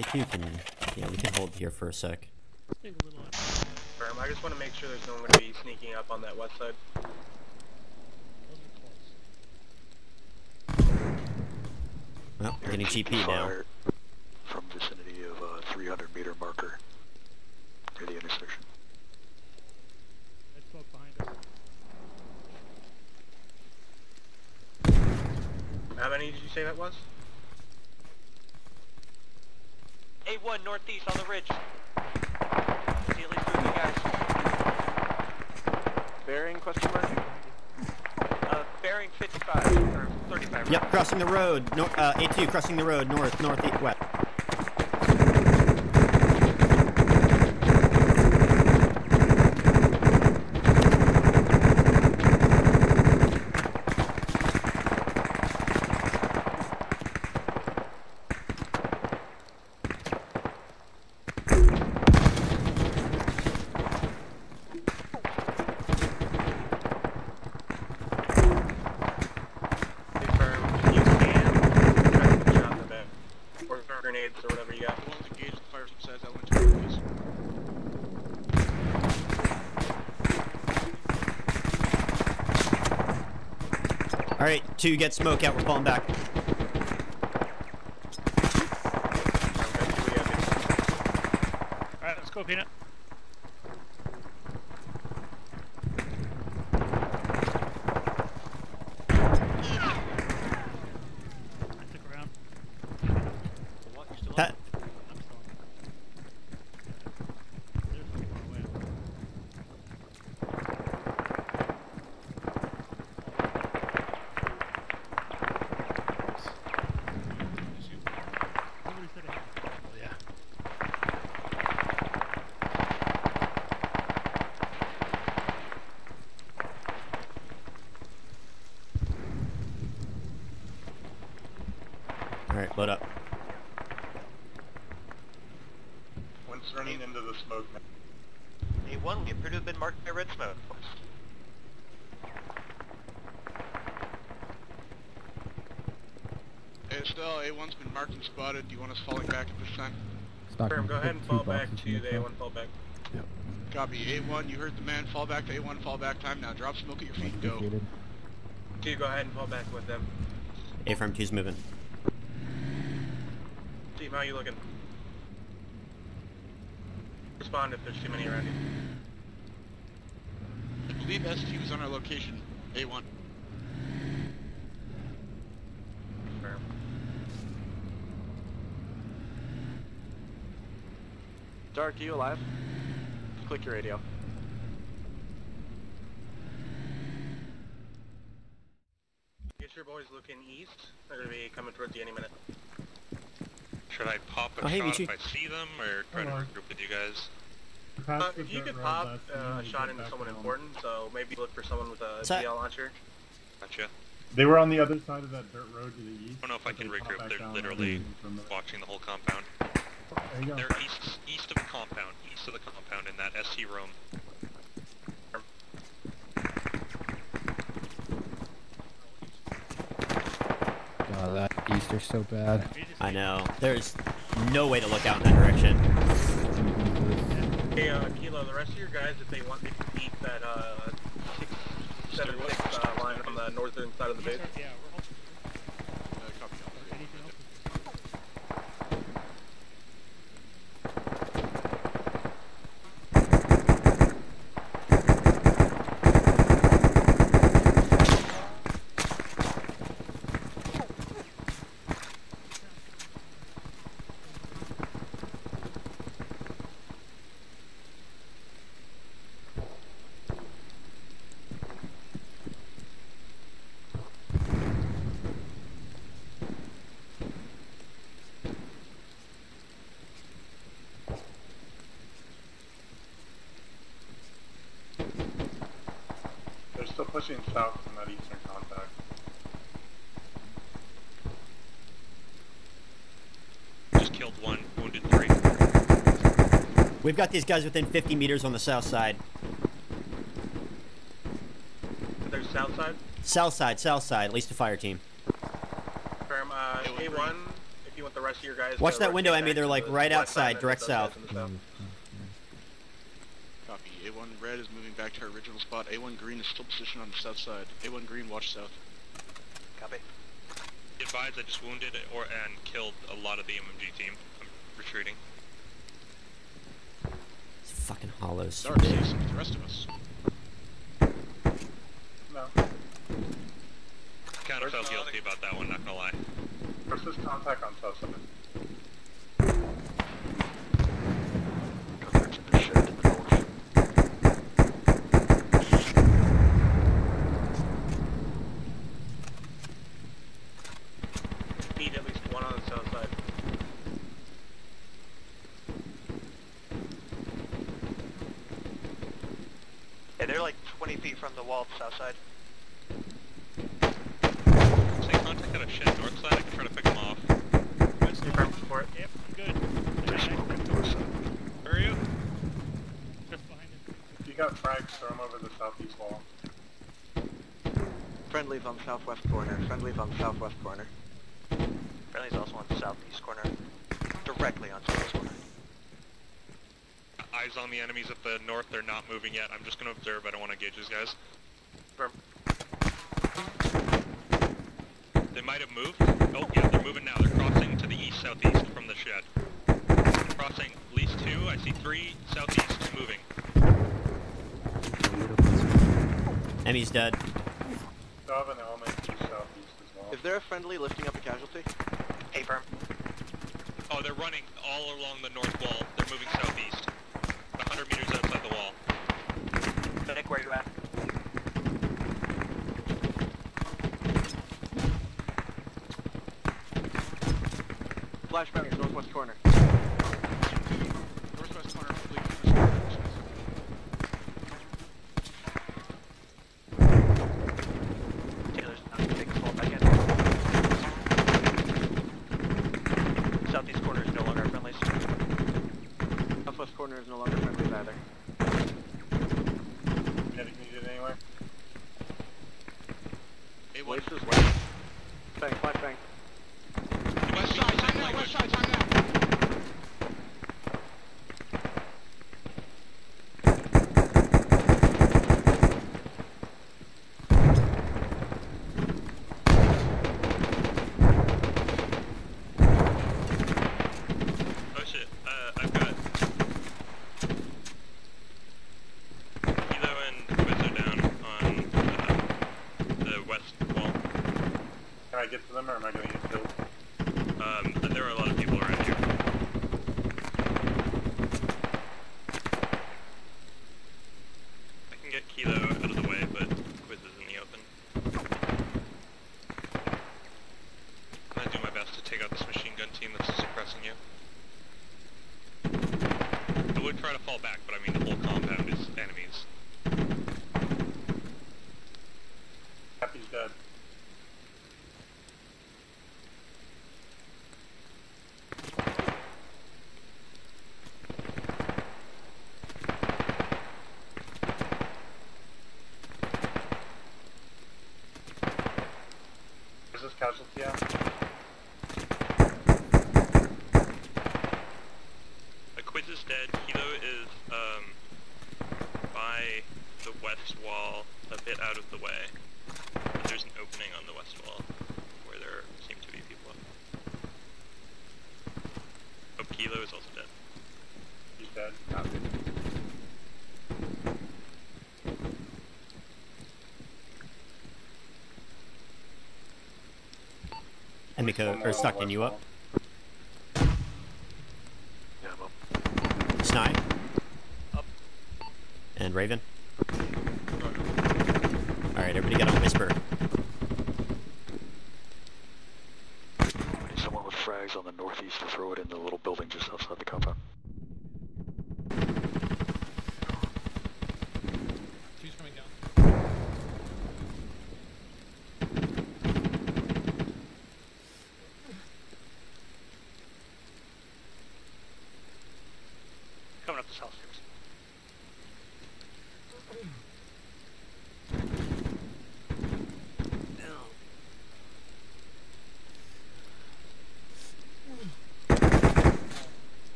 A2 can, yeah, we can hold here for a sec. Take a little out. Firm, I just want to make sure there's no one going to be sneaking up on that west side. Those are close. Well, we're getting GP now. From vicinity of uh, 300 meter marker near the intersection. Red smoke behind us. How many did you say that was? A1 northeast on the ridge. See at least two of you guys. Bearing question mark? Uh, bearing 55 or 35. Yep, crossing the road. No, uh, A2 crossing the road, north, north, east, west. Hey, Firm, if you can, try to shot the back. Or throw grenades or whatever you got. Willing to engage the fire subsides that one, please. Alright, two, get smoke out, we're falling back. It. Alright, let's go, Peanut. I took a round. What, you still Pat, I'm still on. They're so far away. Somebody said it. Oh, yeah. alright, load up. One's running into the smoke. A1, we appear to have been marked by red smoke. Hey, Estelle, A1's been marked and spotted. Do you want us falling back at this time? Firm, go ahead and fall back to the A1 fall back. Copy. A1, you heard the man. Fall back to A1, fall back time. Now drop smoke at your feet and go. Two, go ahead and fall back with them. A from two's moving. Steve, how you looking? Respond if there's too many around you. I believe ST was on our location. A1. Firm. Dark, you alive? Click your radio. Get your boys looking east. They're gonna be coming towards you any minute. Should I pop a Oh, shot Michi. if I see them, or try to Hello. regroup with you guys? Uh, if you could pop uh, a shot into someone important, so maybe look for someone with a Is that- DL launcher. Gotcha. They were on the other side of that dirt road to the east. I don't know if I can regroup. They're literally the- watching the whole compound. There you go. They're east east of the compound, east of the compound in that SC room. Oh, that Easter's so bad. I know. There's no way to look out in that direction. Hey, uh, Kilo, the rest of your guys, if they want, they can beat that uh, six, seven, six uh, line on the northern side of the base. Yeah, we're all Uh, copy. all. anything else? They're still pushing south from that eastern contact. Just killed one, wounded three. We've got these guys within 50 meters on the south side. There's south side. South side, south side, at least a fire team. Firm, uh, A1 A1, if you want the rest rest of your guys. Watch that window, rotate Emmy. They're like right outside, direct those south. guys in the south. Copy. A1 red is moving back to our original spot. A1 green is still positioned on the south side. A1 green, watch south. Copy. Advise I just wounded or and killed a lot of the MMG team. I'm retreating. It's fucking hollows. so Dark, big. see some of the rest of us. No. Kind of felt guilty about that one, not gonna lie. Versus contact on south side. Contacts in the shed to the north. Need at least one on the south side. Yeah, they're like 20 feet from the wall, south side. Say contact at a shed north side, I can try to pick them off. Confirm support. Yep, I'm good. There's Yeah, smoke on the north side. Where are you? Just behind it. If you got frags, throw them over the southeast wall. Friendly's on southwest corner. Friendly's on southwest corner. Friendly's also on the southeast corner. Directly on southeast corner. Eyes on the enemies at the north, they're not moving yet. I'm just gonna observe, I don't want to engage these guys. Confirm. They might have moved. Oh, yeah, they're moving now. They're crossing to the east-southeast from the shed. They're crossing at least two. I see three southeast moving. Emmy's dead. Have an element southeast as well. Is there a friendly lifting up a casualty? A firm. Oh, they're running all along the north wall. They're moving southeast. 100 meters outside the wall. Nick, where you at? Flash friendly, northwest corner. Northwest corner, fleet. Taylor's not gonna take the fall back in. Southeast corner is no longer friendly. Southwest corner is no longer friendly either. Medic needed anywhere? A1. Blaze is west. Bang, flash bang. West side, time now, west side, time now. Oh shit, uh, I've got... Kilo and Quiz are down on uh, the west wall. Can I get to them or am I gonna get killed? Um, and there are a lot of people around here. I can get Kilo out of the way, but Quiz is in the open. I'm gonna do my best to take out this machine gun team that's suppressing you. I would try to fall back, but I mean the whole compound is enemies. Happy's dead. Where's this casualty at? The quiz is dead. Kilo is um by the west wall, a bit out of the way. But there's an opening on the west wall where there seem to be people. Oh, Kilo is also dead. He's dead. Happy. Emiko, One or more Stockton, you up? Yeah, I'm up. Snipe? Up. And Raven? Alright, everybody get on Whisper. Someone with frags on the northeast to throw it in the little building just outside the compound. Two's coming down. Coming up the south stairs.